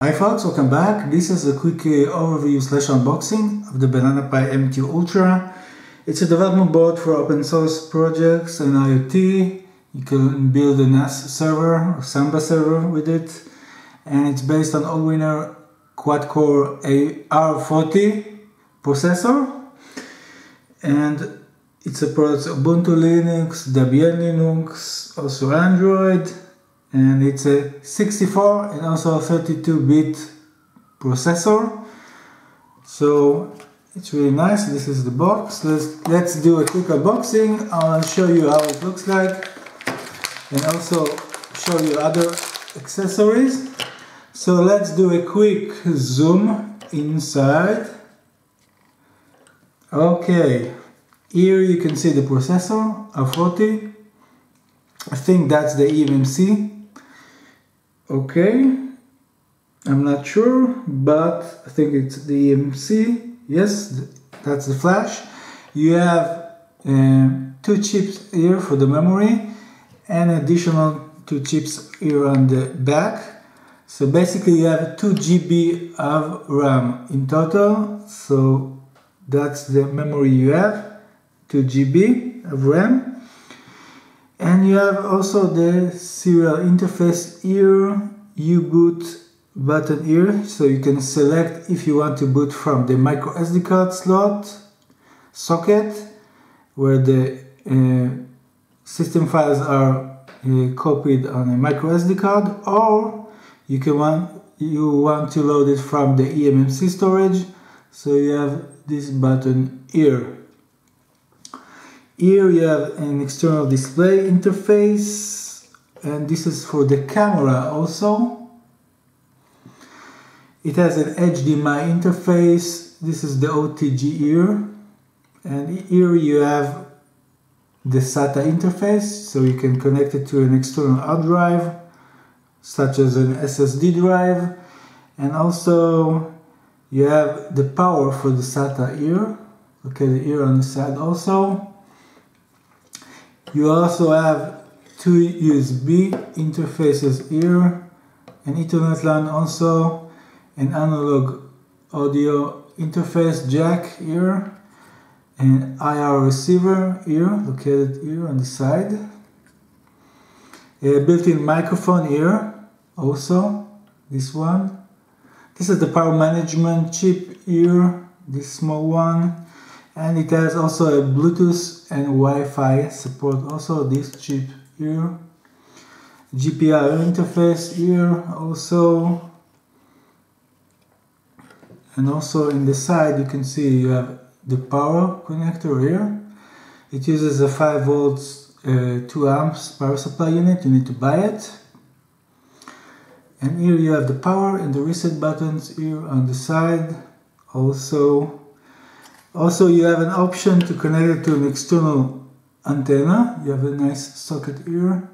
Hi folks, welcome back. This is a quick uh, overview slash unboxing of the Banana Pi M2 Ultra. It's a development board for open source projects and IoT. You can build a NAS server or Samba server with it. And it's based on Allwinner quad-core R40 processor. And it supports Ubuntu Linux, Debian Linux, also Android, and it's a 64 and also 32 bit processor. So it's really nice. This is the box. Let's let's do a quick unboxing. I'll show you how it looks like and also show you other accessories. So let's do a quick zoom inside. Okay. Here you can see the processor A40 I think that's the eMMC okay. I'm not sure but I think it's the eMMC yes that's the flash. You have uh, two chips here for the memory and additional two chips here on the back. So basically you have 2 GB of RAM in total. So that's the memory you have 2 GB of RAM and you have also the serial interface here u-boot button here so you can select if you want to boot from the micro SD card slot socket where the uh, system files are uh, copied on a micro SD card or you can want you want to load it from the eMMC storage. So you have this button here here you have an external display interface and this is for the camera also. It has an HDMI interface. This is the OTG here. And here you have the SATA interface, so you can connect it to an external hard drive, such as an SSD drive. And also you have the power for the SATA here, located here on the side also. You also have two USB interfaces here, an Ethernet LAN also, an analog audio interface jack here, an IR receiver here, located here on the side, a built-in microphone here also, this one. This is the power management chip here, this small one and it has also a Bluetooth and Wi-Fi support also this chip here. GPIO interface here also. And also in the side you can see you have the power connector here. It uses a 5 volts uh, 2 amps power supply unit. You need to buy it. And here you have the power and the reset buttons here on the side also also, you have an option to connect it to an external antenna. You have a nice socket here.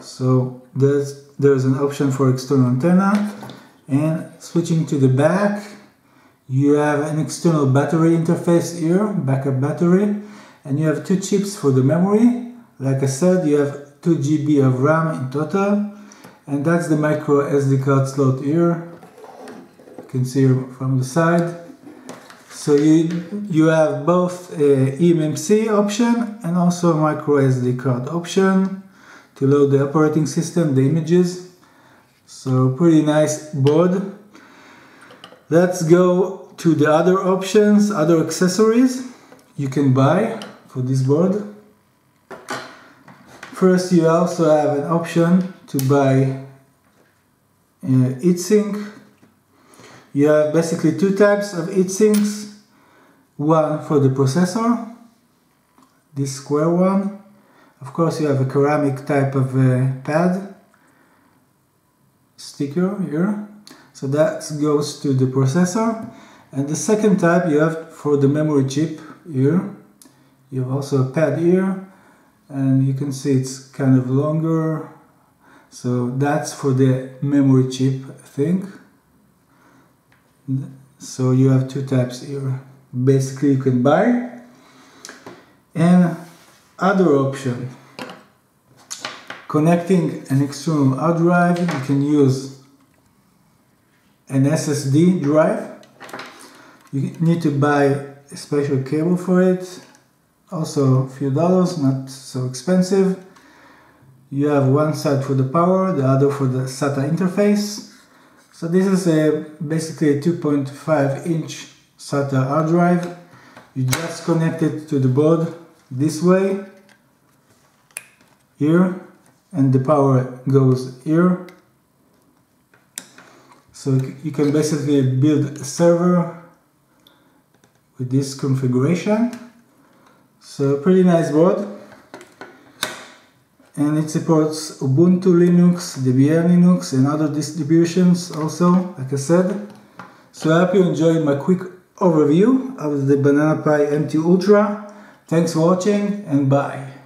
So there's, there's an option for external antenna. And switching to the back, you have an external battery interface here, backup battery. And you have two chips for the memory. Like I said, you have 2 GB of RAM in total. And that's the micro SD card slot here. You can see from the side. So you, you have both a eMMC option and also micro SD card option to load the operating system, the images. So pretty nice board. Let's go to the other options, other accessories you can buy for this board. First you also have an option to buy uh, heatsink. You have basically two types of heatsinks one for the processor, this square one. Of course you have a ceramic type of uh, pad sticker here. So that goes to the processor. And the second type you have for the memory chip here. You have also a pad here and you can see it's kind of longer. So that's for the memory chip I think. So you have two types here basically you can buy and other option connecting an external hard drive you can use an SSD drive. You need to buy a special cable for it, also a few dollars, not so expensive. You have one side for the power, the other for the SATA interface. So this is a basically a 2.5 inch SATA hard drive. You just connect it to the board this way, here, and the power goes here. So you can basically build a server with this configuration. So pretty nice board. And it supports Ubuntu Linux, Debian Linux and other distributions also, like I said. So I hope you enjoyed my quick overview of the Banana Pi M2 Ultra. Thanks for watching and bye.